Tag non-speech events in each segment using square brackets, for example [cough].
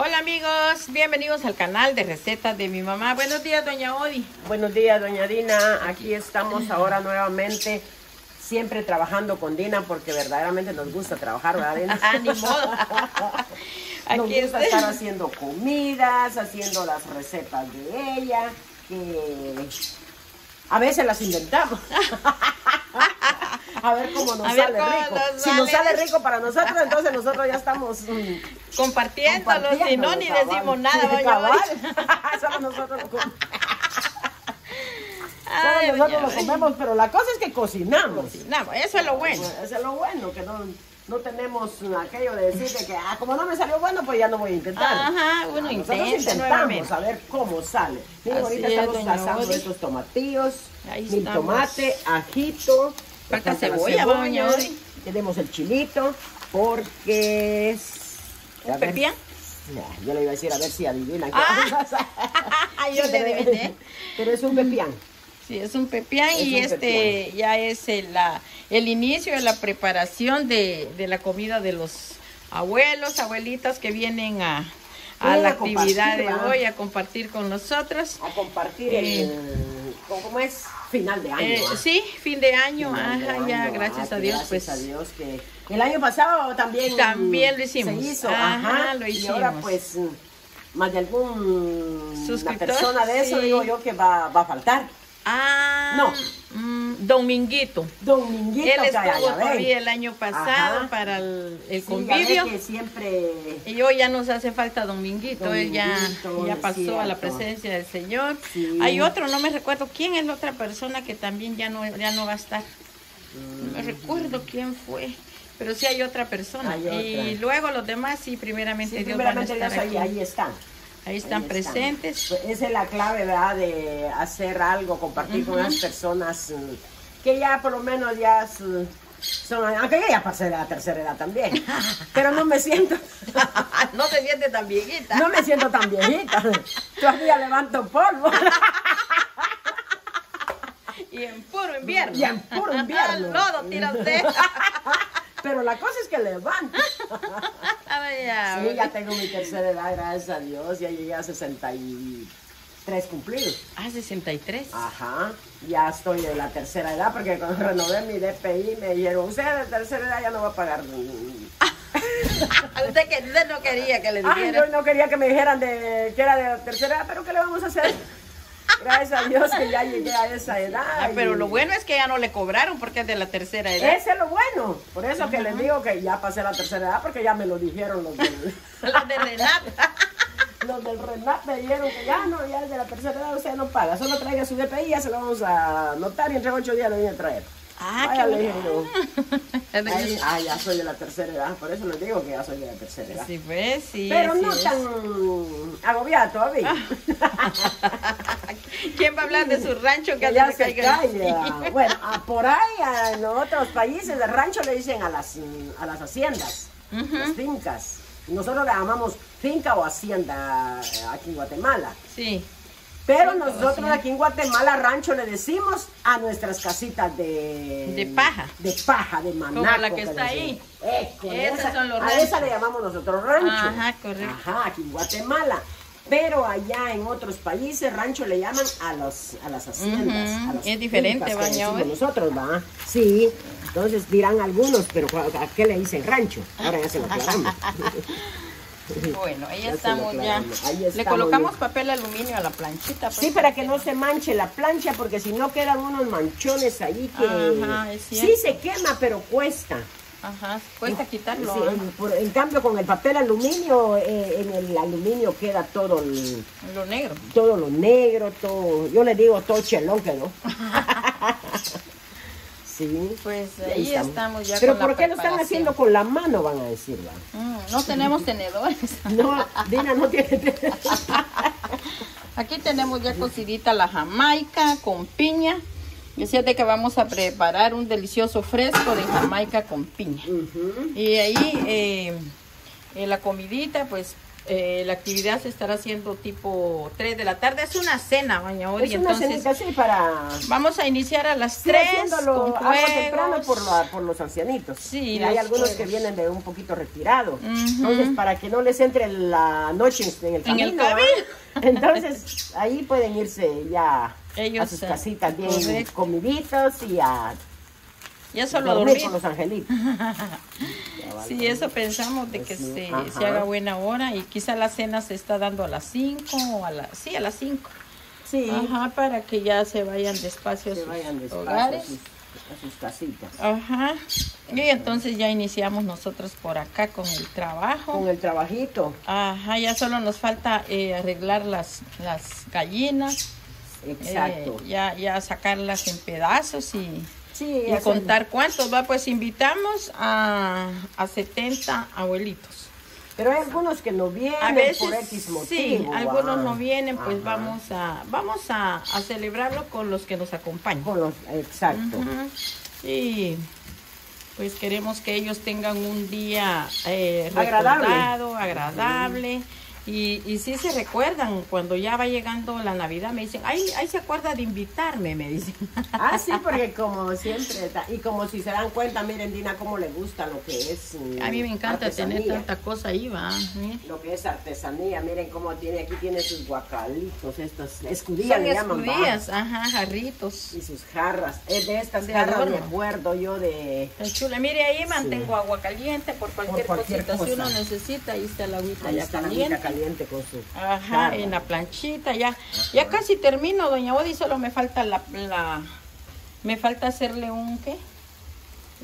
Hola amigos, bienvenidos al canal de recetas de mi mamá. Buenos días, doña Odi. Buenos días, doña Dina. Aquí estamos ahora nuevamente, siempre trabajando con Dina porque verdaderamente nos gusta trabajar, ¿verdad, Dina? [laughs] Ah, ni modo. [laughs] Nos Aquí gusta estoy. estar haciendo comidas, haciendo las recetas de ella, que a veces las inventamos. [laughs] A ver cómo nos A sale cómo rico. nos Si nos sale. rico para nosotros, entonces nosotros ya estamos mm, Compartiéndolo, si no, ni cabal. decimos nada, Cabal. [laughs] Solo nosotros lo comemos. [laughs] Ay, Solo nosotros lo comemos, pero la cosa es que cocinamos. No, eso es lo bueno. Eso es lo bueno, que no, no tenemos aquello de decir de que, ah, como no me salió bueno, pues ya no voy a intentar. Ajá, uno Ah, intenta intentamos a ver cómo sale. Miren, ahorita es, estamos asando estos tomatillos, estamos. tomate, ajito. Falta la cebolla, Odi. Tenemos el chilito, porque es... ya, yo le iba a decir a ver si adivinan. qué Ah. vamos [laughs] yo le pero- adiviné. Pero es un pepián. Sí, es un pepián Es y un este pepián. ya es el, la- el inicio de la preparación de, de la comida de los abuelos, abuelitas que vienen a, la actividad de hoy a compartir con nosotros. A compartir Eh. ¿Cómo es? Final de año. Eh, ¿ah? sí, fin de año, Final de ajá, ya año, gracias ah, a Dios, gracias pues a Dios que el año pasado también También lo hicimos. se hizo, Ajá, ajá, lo y ahora hicimos. pues más de algún Suscriptor, persona de eso sí. digo yo que va, va a faltar. Ah, No. Mm, Dominguito. Dominguito Él estuvo todavía el año pasado Ajá. para el, el Sí, convivio. que siempre Y hoy ya nos hace falta Dominguito, él ya, pasó a la presencia del Señor. Sí. Hay otro, no me recuerdo quién es la otra persona que también ya no, ya no va a estar. Mm. No me recuerdo quién fue, pero sí hay otra persona. Hay Y luego los demás, sí, primeramente sí, Dios van a primeramente estar Dios, ahí, aquí. ahí están. Ahí están Ahí presentes. Esa es la clave, ¿verdad? De hacer algo, compartir con las personas mm, que ya por lo menos ya son, aunque yo ya pasé de la tercera edad también, [laughs] pero no me siento, [laughs] no te sientes tan viejita. no me siento tan viejita, todavía levanto polvo [laughs] Y en puro invierno. y en puro invierno. Lodo, tira usted. Pero la cosa es que levanto. [laughs] Ay, ya. Sí, ya tengo mi tercera edad, gracias a Dios, ya llegué a 63 cumplidos. Ah, 63. Ajá, ya estoy de la tercera edad porque cuando renové mi DPI me dijeron, usted de tercera edad ya no va a pagar. [laughs] usted, que, usted no quería que le Ay, dijera. yo no quería que me dijeran de, que era de la tercera edad, pero ¿qué le vamos a hacer? Gracias a Dios que ya llegué a esa edad. Ah, pero y- lo bueno es que ya no le cobraron porque es de la tercera edad. Ese es lo bueno. Por eso que les digo que ya pasé la tercera edad porque ya me lo dijeron los del, La de Renata. los del RENAP me dijeron que ya no, ya es de la tercera edad usted no paga. Solo traiga su DPI y ya se lo vamos a anotar y entre ocho días lo viene a traer. Ah, Vaya, qué bueno. [laughs] Ay, ah, ya soy de la tercera edad, por eso les digo que ya soy de la tercera edad. Sí, pues, sí. Pero no es. tan agobiada todavía. [laughs] ¿Quién va a hablar de su rancho que que ya se calla. [laughs] Bueno, ah, por ahí a- en otros países de rancho le dicen a las, a las haciendas, las fincas. Nosotros le llamamos finca o hacienda eh, aquí en Guatemala. Sí. Pero nosotros aquí en Guatemala rancho le decimos a nuestras casitas de... De paja. De paja, de manaco. la que está ahí. Eh, esa- son los A ranchos. esa le llamamos nosotros rancho. Ajá, correcto. Ajá, aquí en Guatemala. Pero allá en otros países, rancho le llaman a, los, a las haciendas. Ujú, a las es diferente, hoy. nosotros, ¿va? Sí. Entonces dirán algunos, pero ¿a qué le dicen rancho? Ahora ya se lo aclaramos. [laughs] Bueno, ahí Ya estamos ya. Le colocamos ya. papel aluminio a la planchita. pues, Sí, para que no se manche la plancha, porque si no quedan unos manchones ahí que Ajá, es sí se quema, pero cuesta. Ajá, cuesta quitarlo. Sí, en, por- en cambio, con el papel aluminio, eh, en el aluminio queda todo el, Lo negro. todo lo negro, todo, yo le digo todo chelón quedó. [laughs] sí. Pues ahí estamos ya Pero con la ¿por qué lo están haciendo con la mano, van a decirla? Mm, no tenemos tenedores. [laughs] No, Dina no tiene... Aquí tenemos ya cocidita la jamaica con piña. Decía de que vamos a preparar un delicioso fresco de jamaica con piña. Y ahí eh, eh, la comidita, pues eh, la actividad se estará haciendo tipo 3 de la tarde. Es una cena, doña Ori. Es una entonces, así para... vamos a iniciar a las Sí, 3 haciéndolo con temprano por, la- por los ancianitos. Sí, Y hay algunos que vienen de un poquito retirado. Entonces, para que no les entre la noche en el En camino. el ¿va? camino. [laughs] Entonces, ahí pueden irse ya Ellos, a sus eh, casitas bien comiditos y a Ya solo dormir dormir. con los angelitos. [laughs] Sí, eso pensamos de que Pues sí, se, se haga buena hora y quizá la cena se está dando a las 5 o a las... Sí, a las 5. Sí, Ajá, para que ya se vayan despacio a se sus vayan despacio a sus, a sus casitas. Ajá. Y entonces ya iniciamos nosotros por acá con el trabajo. Con el trabajito. Ajá, ya solo nos falta eh, arreglar las, las gallinas. Exacto. eh, ya, ya sacarlas en pedazos y, sí, y contar cuántos va. Pues invitamos a, a 70 abuelitos. Pero hay algunos que no vienen A veces, por X motivo. sí, algunos ah. no vienen, pues Ajá. vamos a vamos a, a celebrarlo con los que nos acompañan. Con los, exacto. Y pues queremos que ellos tengan un día eh, Agradable. agradable. Y, y sí se recuerdan, cuando ya va llegando la Navidad, me dicen, ay, ay, se acuerda de invitarme, me dicen. Ah, sí, porque como siempre, y como si se dan cuenta, miren Dina cómo le gusta lo que es mm, A mí me encanta tener artesanía. tanta cosa ahí, va. ¿eh? Lo que es artesanía, miren cómo tiene, aquí tiene sus guacalitos, estas escudillas le llaman, ¿va? escudillas, ajá, jarritos. Y sus jarras, es de estas De jarras adorno. me acuerdo yo de... Está chula. Mire, ahí mantengo agua caliente por cualquier, cualquier cosita. Si cosa. uno necesita, ahí está la agüita Ahí ya está la caliente. agüita caliente con su Ajá, jarra. en la planchita, ya. Ya casi termino, doña Odi, solo me falta la, la- me falta hacerle un qué?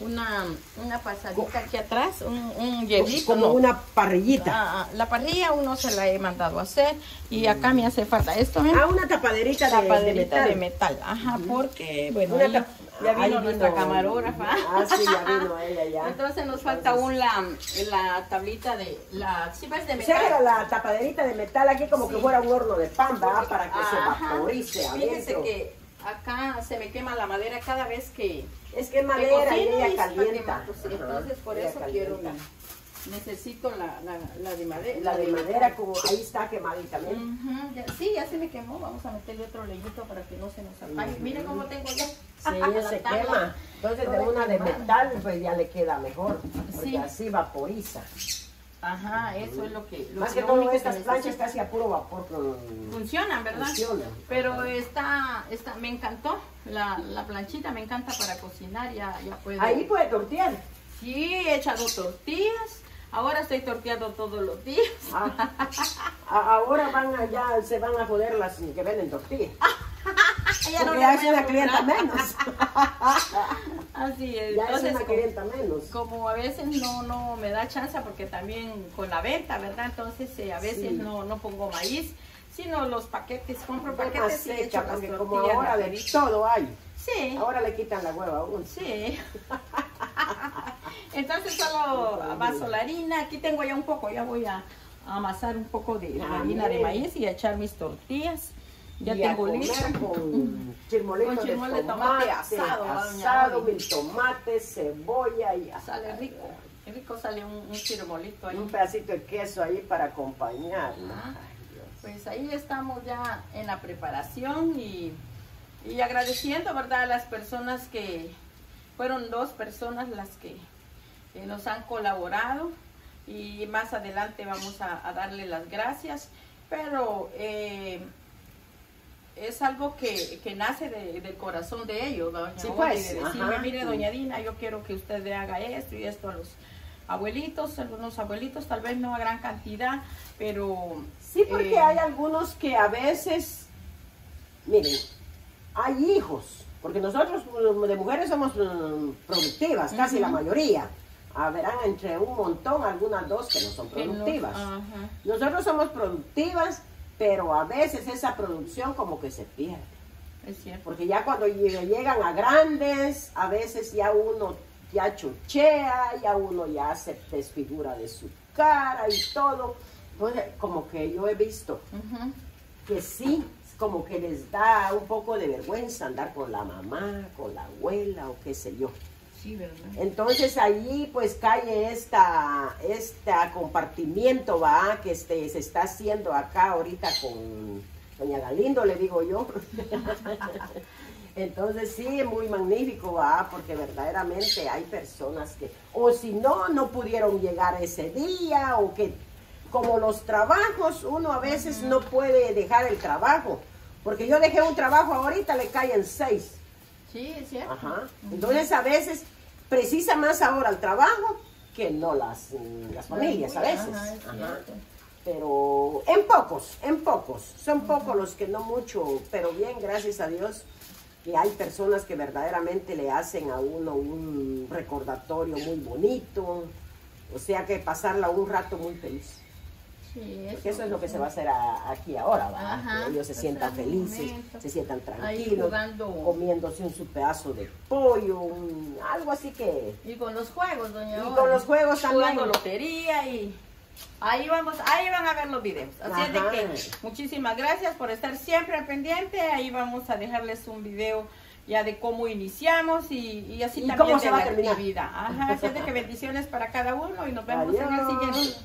Una, una pasadita aquí atrás, un, un hielito. como no. una parrillita. Ah, ah, la parrilla uno se la he mandado a hacer y acá me hace falta esto, ¿ven? Ah, una tapaderita de, de Tapaderita metal. de metal. Ajá, porque, bueno, Una ahí tap- ya vino nuestra camarógrafa. Ah, sí, ya vino ella ya. Entonces nos falta un la, la tablita de la sí ves de O sea, metal. la tapaderita de metal aquí como que fuera un horno de pan, ¿verdad? Para que se vaporice adentro. que acá se me quema la madera cada vez que Es que madera y ella calienta. Ajá, Entonces por ella eso quiero calienta. necesito la, la, la de madera. La de madera como ahí está quemadita, ya- sí, ya se me quemó. Vamos a meterle otro leyito para que no se nos apague. Ujú. Miren cómo tengo ya. Sí, [laughs] la se tabla. quema. Entonces de una de metal pues ya le queda mejor, porque Sí. así vaporiza. Ajá, eso es lo que. Lo Más que todo estas planchas casi a puro vapor Funcionan, ¿verdad? funcionan. Pero está, está, me encantó la, la planchita, me encanta para cocinar, ya, ya puedo. Ahí puede tortear. Sí, he echado tortillas. Ahora estoy torteando todos los días. Ah, ahora van allá, se van a joder las que venden tortillas. [laughs] Ya Porque le una clienta menos. [laughs] Así es. Ya es Entonces, una como- clienta menos. como a veces no, no me da chance porque también con la venta, ¿verdad? Entonces eh, a veces Sí. no, no pongo maíz, sino los paquetes, compro paquetes y echo seca, las porque como ahora de todo hay. Sí, Ahora le quitan la hueva a uno. sí. [laughs] Entonces solo vaso la harina, aquí tengo ya un poco, ya voy a amasar un poco de Ah, harina de maíz y a echar mis tortillas. Ya y tengo listo. con chirmolito Con de chirmol de tomate, tomate asado, asado, mil tomates, cebolla y hasta Sale rico, rico sale un, un chirmolito ahí. Un pedacito de queso ahí para. Ay, Dios. Pues ahí estamos ya en la preparación y, y agradeciendo, ¿verdad?, a las personas que fueron dos personas las que eh, nos han colaborado y más adelante vamos a, a darle las gracias, pero eh, es algo que, que nace de- del corazón de ellos, doña Sí, pues, de decirme, ajá. mire, doña Dina, yo quiero que usted le haga esto y esto a los abuelitos, algunos abuelitos, tal vez no a gran cantidad, pero Sí, porque eh, hay algunos que a veces, miren, hay hijos, porque nosotros de mujeres somos mm, productivas, casi la mayoría. Verán entre un montón, algunas dos que no son no- productivas. Nosotros somos productivas, pero a veces esa producción como que se pierde. Es cierto. Porque ya cuando lle- llegan a grandes, a veces ya uno ya chuchea, ya uno ya se desfigura de su cara y todo. Como que yo he visto que sí, como que les da un poco de vergüenza andar con la mamá, con la abuela o qué sé yo. Sí, ¿verdad? Entonces allí pues cae esta, este compartimiento, va, que este, se está haciendo acá ahorita con Doña Galindo, le digo yo. [laughs] Entonces sí, muy magnífico, va, porque verdaderamente hay personas que, o si no, no pudieron llegar ese día, o que como los trabajos, uno a veces no puede dejar el trabajo, porque yo dejé un trabajo ahorita, le caen seis. Sí, es cierto. Ajá. Entonces a veces precisa más ahora el trabajo que no las, las familias a veces. Ajá. Pero en pocos, en pocos. Son pocos los que no mucho, pero bien, gracias a Dios, que hay personas que verdaderamente le hacen a uno un recordatorio muy bonito. O sea que pasarla un rato muy feliz. Sí, eso es lo que se va a hacer a- aquí ahora. Ajá, que ellos se sientan felices, momento. se sientan tranquilos, comiéndose un su pedazo de pollo, un- algo así que... Y con los juegos, doña Y con los juegos también. Jugando lotería y ahí vamos, ahí van a ver los videos. Así es de que muchísimas gracias por estar siempre al pendiente. Ahí vamos a dejarles un video ya de cómo iniciamos y, y así ¿Y también cómo de se va a la terminar? actividad. Ajá, así es de que bendiciones para cada uno y nos vemos en el siguiente.